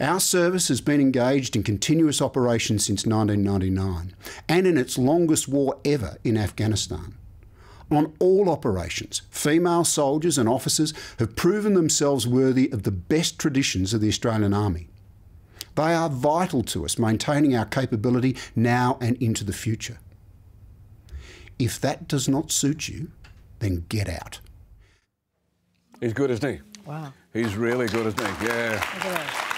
Our service has been engaged in continuous operations since 1999 and in its longest war ever in Afghanistan. On all operations, female soldiers and officers have proven themselves worthy of the best traditions of the Australian Army. They are vital to us maintaining our capability now and into the future. If that does not suit you, then get out. He's good, isn't he? Wow. He's really good, isn't he? Yeah.